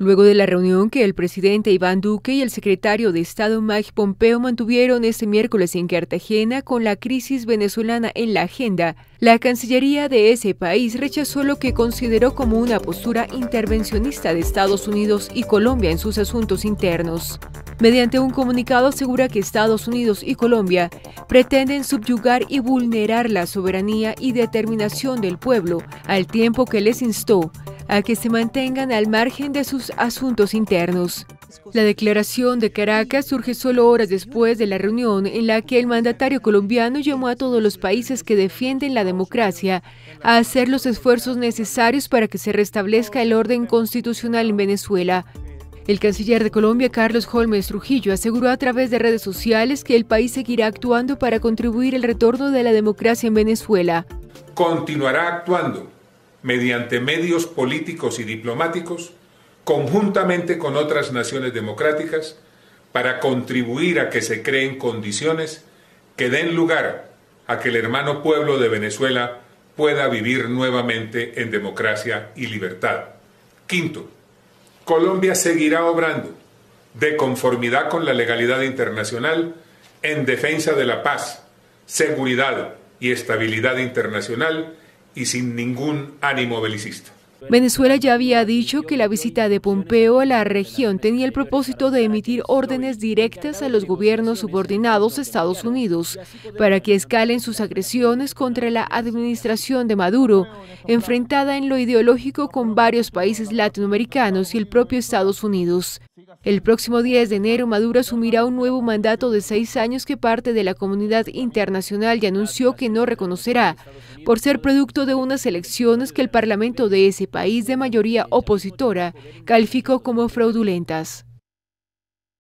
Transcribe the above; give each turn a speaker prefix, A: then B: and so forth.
A: Luego de la reunión que el presidente Iván Duque y el secretario de Estado Mike Pompeo mantuvieron este miércoles en Cartagena con la crisis venezolana en la agenda, la Cancillería de ese país rechazó lo que consideró como una postura intervencionista de Estados Unidos y Colombia en sus asuntos internos. Mediante un comunicado asegura que Estados Unidos y Colombia pretenden subyugar y vulnerar la soberanía y determinación del pueblo, al tiempo que les instó a que se mantengan al margen de sus asuntos internos. La declaración de Caracas surge solo horas después de la reunión en la que el mandatario colombiano llamó a todos los países que defienden la democracia a hacer los esfuerzos necesarios para que se restablezca el orden constitucional en Venezuela. El canciller de Colombia, Carlos Holmes Trujillo, aseguró a través de redes sociales que el país seguirá actuando para contribuir al retorno de la democracia en Venezuela.
B: Continuará actuando mediante medios políticos y diplomáticos, conjuntamente con otras naciones democráticas, para contribuir a que se creen condiciones que den lugar a que el hermano pueblo de Venezuela pueda vivir nuevamente en democracia y libertad. Quinto, Colombia seguirá obrando de conformidad con la legalidad internacional en defensa de la paz, seguridad y estabilidad internacional y sin ningún ánimo belicista.
A: Venezuela ya había dicho que la visita de Pompeo a la región tenía el propósito de emitir órdenes directas a los gobiernos subordinados de Estados Unidos para que escalen sus agresiones contra la administración de Maduro, enfrentada en lo ideológico con varios países latinoamericanos y el propio Estados Unidos. El próximo 10 de enero, Maduro asumirá un nuevo mandato de seis años que parte de la comunidad internacional y anunció que no reconocerá por ser producto de unas elecciones que el Parlamento de ese país de mayoría opositora calificó como fraudulentas.